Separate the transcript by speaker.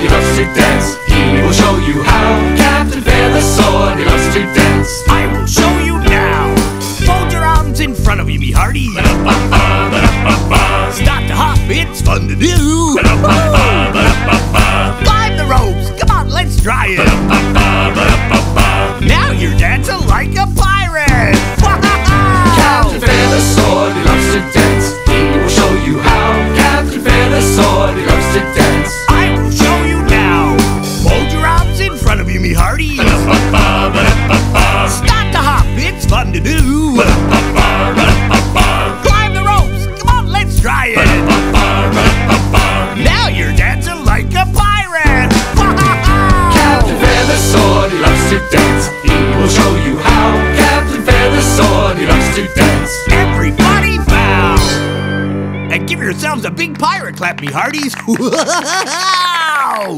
Speaker 1: he loves to dance. He will show you how. Captain Sword, he loves to dance.
Speaker 2: I will show you now. Fold your arms in front of you, me hearty. Start to hop, it's fun to do. Climb the ropes, come on, let's try it.
Speaker 1: To dance. He will show you how. Captain Sword, he loves to dance.
Speaker 2: Everybody bow! And give yourselves a big pirate clap, me hearties! Wow!